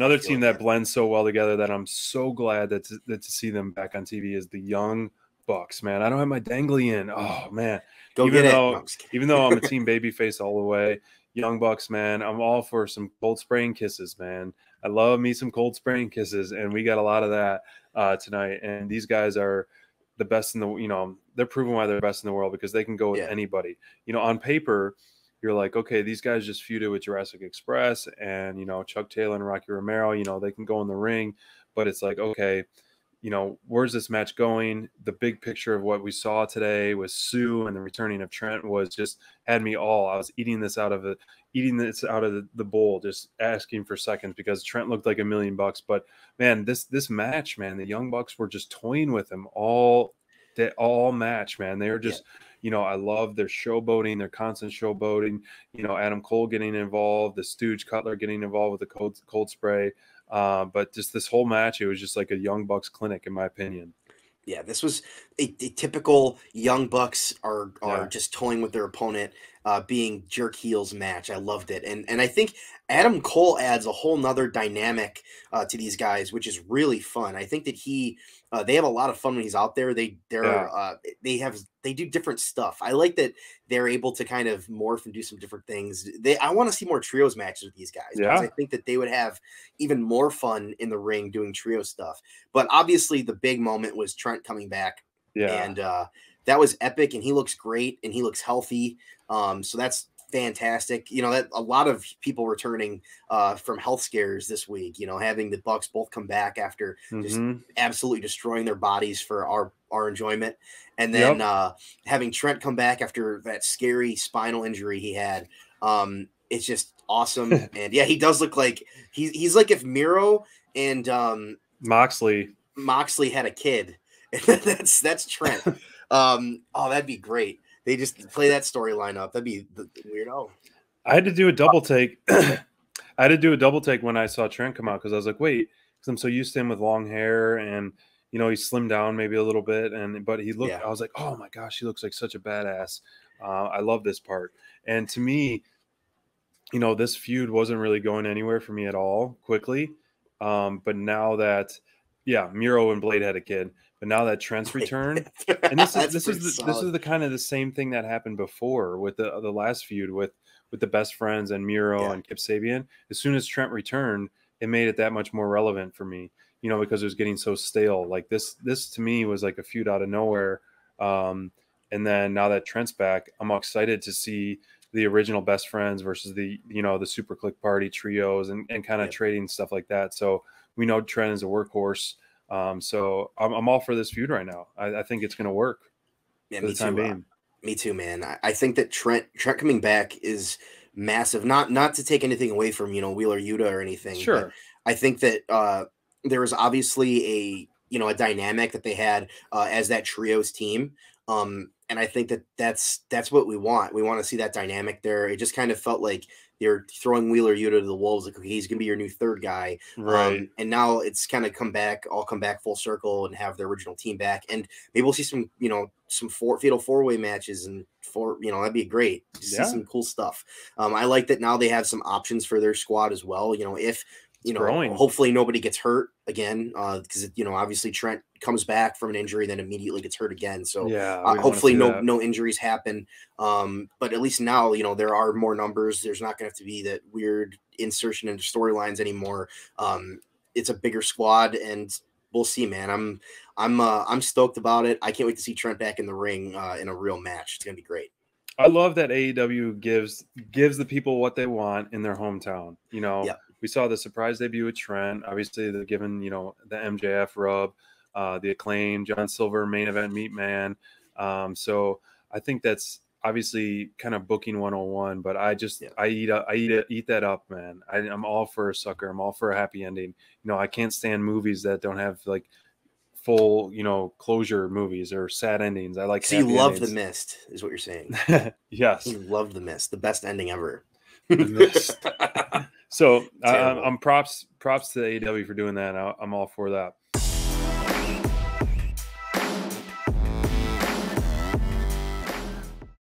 Another team that blends so well together that I'm so glad that to, that to see them back on TV is the Young Bucks. Man, I don't have my dangly in. Oh man, Go even get though it. even though I'm a team babyface all the way, Young Bucks, man, I'm all for some cold spraying kisses, man. I love me some cold spraying kisses, and we got a lot of that uh, tonight. And these guys are the best in the you know they're proving why they're best in the world because they can go with Yeah. anybody. You know, on paper, you're like, okay, these guys just feuded with Jurassic Express and you know Chuck Taylor and Rocky Romero. You know, they can go in the ring, but it's like, okay, you know, where's this match going? The big picture of what we saw today with Sue and the returning of Trent was just had me all. I was eating this out of it, eating this out of the, the bowl, just asking for seconds because Trent looked like a million bucks. But man, this this match, man, the Young Bucks were just toying with him all day, all match, man. They were just, you know, I love their showboating, their constant showboating. You know, Adam Cole getting involved, the Stooge Cutler getting involved with the cold cold spray. Uh, but just this whole match, it was just like a Young Bucks clinic, in my opinion. Yeah, this was a, a typical young bucks are are Yeah. just toying with their opponent, uh, being jerk heels match. I loved it, and and I think Adam Cole adds a whole nother dynamic uh, to these guys, which is really fun. I think that he uh, they have a lot of fun when he's out there. They they're Yeah. uh, they have they do different stuff. I like that they're able to kind of morph and do some different things. They I want to see more trios matches with these guys because Yeah. I think that they would have even more fun in the ring doing trio stuff. But obviously, the big moment was Trent coming back, Yeah. and uh, that was epic. And he looks great, and he looks healthy. Um, so that's fantastic. You know that a lot of people returning uh, from health scares this week. You know, having the Bucks both come back after just Mhm. absolutely destroying their bodies for our our enjoyment, and then Yep. uh, having Trent come back after that scary spinal injury he had. Um, it's just awesome, and yeah, he does look like he's he's like if Miro and um, Moxley. Moxley had a kid. that's that's Trent. um, oh, that'd be great. They just play that storyline up. That'd be the, the weirdo. I had to do a double take. I had to do a double take when I saw Trent come out because I was like, wait, because I'm so used to him with long hair and you know he slimmed down maybe a little bit and but he looked. Yeah. I was like, oh my gosh, he looks like such a badass. Uh, I love this part. And to me, you know, this feud wasn't really going anywhere for me at all quickly. Um, but now that, yeah, Miro and Blade had a kid, but now that Trent's return, and this is this is the, this is the kind of the same thing that happened before with the the last feud with with the best friends and Miro Yeah. and Kip Sabian. As soon as Trent returned, it made it that much more relevant for me. You know, because it was getting so stale. Like this this to me was like a feud out of nowhere. Um, and then now that Trent's back, I'm excited to see the original best friends versus the you know the SuperKliq party trios and, and kind of Yep. trading stuff like that. So we know Trent is a workhorse. Um, so I'm, I'm all for this feud right now. I, I think it's going to work yeah, for me the time too. uh, me too, man. I, I think that Trent Trent coming back is massive. Not not to take anything away from you know Wheeler Yuta or anything. but Sure. I think that uh, there was obviously a you know a dynamic that they had uh, as that trios team, um, and I think that that's that's what we want. We want to see that dynamic there. It just kind of felt like they're throwing Wheeler Yuta to the wolves. Like okay, he's gonna be your new third guy, Right. um, and now it's kind of come back, all come back full circle and have the original team back. And maybe we'll see some, you know, some four fatal four way matches and four, you know, that'd be great. Yeah. See some cool stuff. Um, I like that now they have some options for their squad as well. You know, if you know, growing. hopefully nobody gets hurt again, because you know, obviously Trent comes back from an injury, then immediately gets hurt again. So yeah. uh, hopefully no that. no injuries happen um but at least now you know there are more numbers there's not going to have to be that weird insertion into storylines anymore um it's a bigger squad and we'll see man i'm i'm uh, i'm stoked about it i can't wait to see trent back in the ring uh, in a real match it's gonna be great I love that AEW gives gives the people what they want in their hometown. You know, Yep. We saw the surprise debut with Trent. Obviously, they're given you know the MJF rub, uh, the acclaim, John Silver main event meat man. Um, so I think that's obviously kind of booking 101. But I just Yeah. I eat up, I eat eat that up, man. I, I'm all for a sucker. I'm all for a happy ending. You know, I can't stand movies that don't have like full you know closure movies or sad endings. I like so you happy love the mist is what you're saying yes. you love the mist the best ending ever The Mist. So I, I'm- props props to AEW for doing that. I'm all for that.